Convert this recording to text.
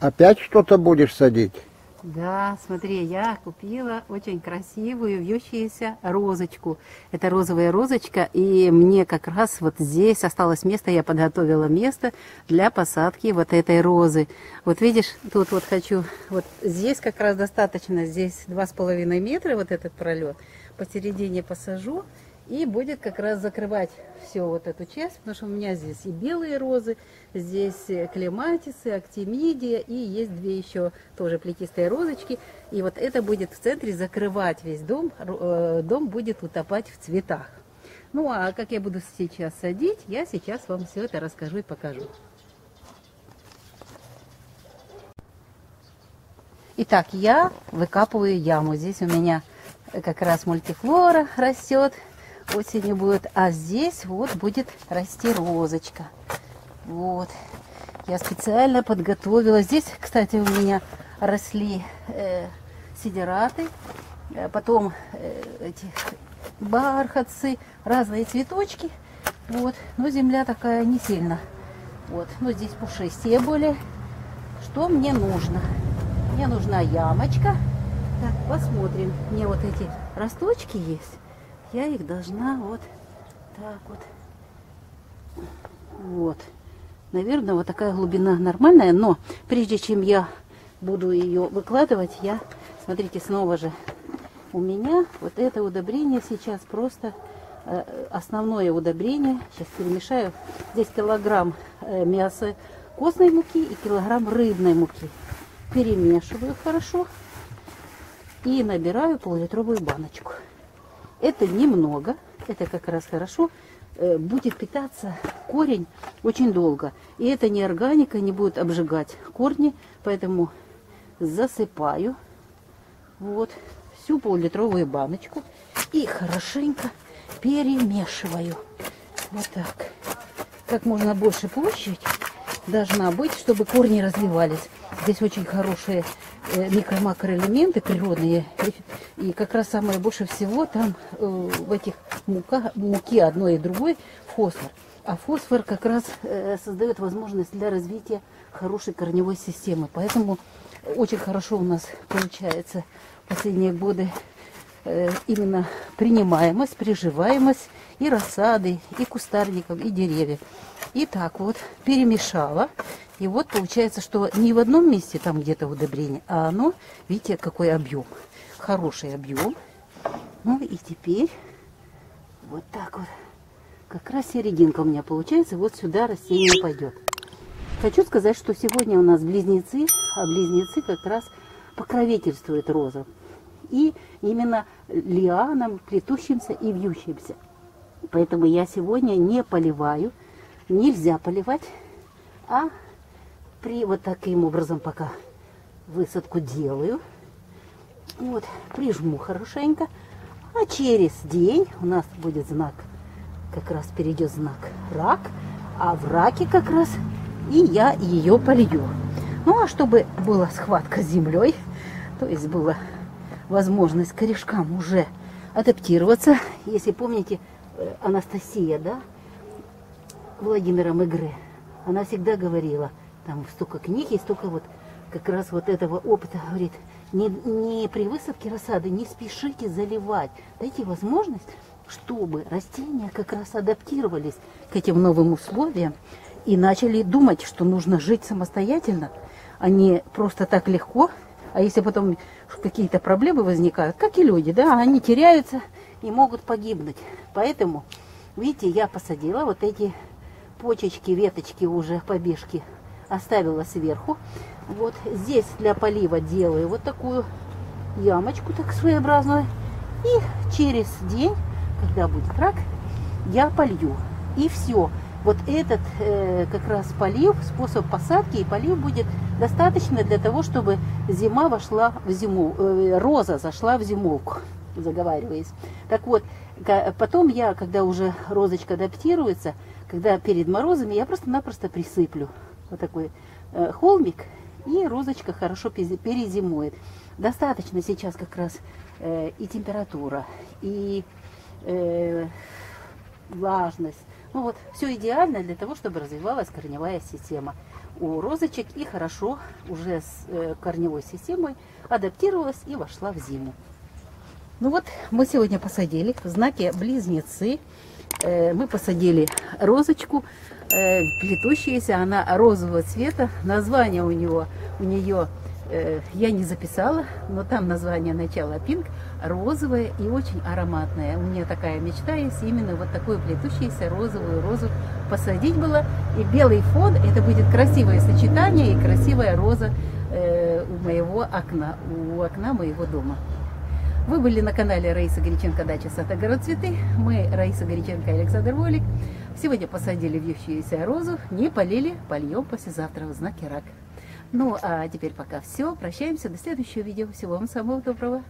Опять что-то будешь садить? Да, смотри, я купила очень красивую вьющуюся розочку. Это розовая розочка, и мне как раз вот здесь осталось место, я подготовила место для посадки вот этой розы. Вот видишь, тут вот хочу, вот здесь как раз достаточно, здесь два с половиной метра вот этот пролет. Посередине посажу, и будет как раз закрывать все вот эту часть, потому что у меня здесь и белые розы, здесь клематисы, актимидия, и есть две еще тоже плетистые розочки. И вот это будет в центре закрывать весь дом, э, дом будет утопать в цветах. Ну а как я буду сейчас садить, я сейчас вам все это расскажу и покажу. Итак, я выкапываю яму. Здесь у меня как раз мультифлора растет осенью будет. А здесь вот будет расти розочка. Вот. Я специально подготовила. Здесь, кстати, у меня росли э, сидераты, э, потом э, эти бархатцы, разные цветочки. Вот. Но земля такая не сильно. Вот. Но здесь пушистее более. Что мне нужно? Мне нужна ямочка. Так, посмотрим. Мне вот эти росточки есть я их должна вот так вот. Вот. Наверное, вот такая глубина нормальная, но прежде чем я буду ее выкладывать, я, смотрите, снова же, у меня вот это удобрение сейчас просто э, основное удобрение. Сейчас перемешаю. Здесь килограмм э, мяса костной муки и килограмм рыбной муки. Перемешиваю хорошо и набираю полулитровую баночку. Это немного, это как раз хорошо. Э, будет питаться корень очень долго. И это не органика, не будет обжигать корни, поэтому засыпаю вот всю пол-литровую баночку и хорошенько перемешиваю. Вот так. Как можно больше площадь должна быть, чтобы корни развивались. Здесь очень хорошие э, микро-макроэлементы природные. И как раз самое больше всего там э, в этих муках, муки одной и другой фосфор. А фосфор как раз э, создает возможность для развития хорошей корневой системы. Поэтому очень хорошо у нас получается последние годы именно принимаемость, приживаемость и рассады, и кустарников, и деревьев. И так вот перемешала. И вот получается, что не в одном месте там где-то удобрение, а оно, видите, какой объем. Хороший объем. Ну и теперь вот так вот. Как раз серединка у меня получается. Вот сюда растение пойдет. Хочу сказать, что сегодня у нас близнецы, а близнецы как раз покровительствуют розам. И именно лианам, плетущимся и вьющимся. Поэтому я сегодня не поливаю. Нельзя поливать, а при вот таким образом пока высадку делаю. Вот, прижму хорошенько. А через день у нас будет знак, как раз перейдет знак рак. А в раке как раз и я ее полью. Ну, а чтобы была схватка с землей, то есть была возможность корешкам уже адаптироваться. Если помните, э, Анастасия, да, Владимира Мегре, она всегда говорила – там столько книг и столько вот как раз вот этого опыта, говорит, не, не при высадке рассады не спешите заливать. Дайте возможность, чтобы растения как раз адаптировались к этим новым условиям и начали думать, что нужно жить самостоятельно, а не просто так легко. А если потом какие-то проблемы возникают, как и люди, да, они теряются и могут погибнуть. Поэтому, видите, я посадила вот эти почечки, веточки уже, побежки оставила сверху. Вот здесь для полива делаю вот такую ямочку так своеобразную. И через день, когда будет рак, я полью. И все. Вот этот э, как раз полив, способ посадки и полив будет достаточно для того, чтобы зима вошла в зиму, э, роза зашла в зимовку, заговариваясь. Так вот, потом я, когда уже розочка адаптируется, когда перед морозами, я просто-напросто присыплю вот такой э, холмик, и розочка хорошо перезимует. Достаточно сейчас как раз э, и температура, и э, влажность. Ну вот, все идеально для того, чтобы развивалась корневая система. у розочек и хорошо уже с э, корневой системой адаптировалась и вошла в зиму. Ну вот, мы сегодня посадили в знаке близнецы. Э, мы посадили розочку, э, плетущаяся, она розового цвета. Название у него, у нее э, я не записала, но там название начала пинк, розовая и очень ароматная. У меня такая мечта есть именно вот такую плетущуюся розовую розу посадить было. И белый фон, это будет красивое сочетание и красивая роза у моего окна, у окна моего дома. Вы были на канале Раиса Горяченко Дача Сад Огород Цветы. Мы, Раиса Горяченко и Александр Волик. Сегодня посадили вьющуюся розу, не полили, польем послезавтра в знаке рак. Ну, а теперь пока все. Прощаемся до следующего видео. Всего вам самого доброго.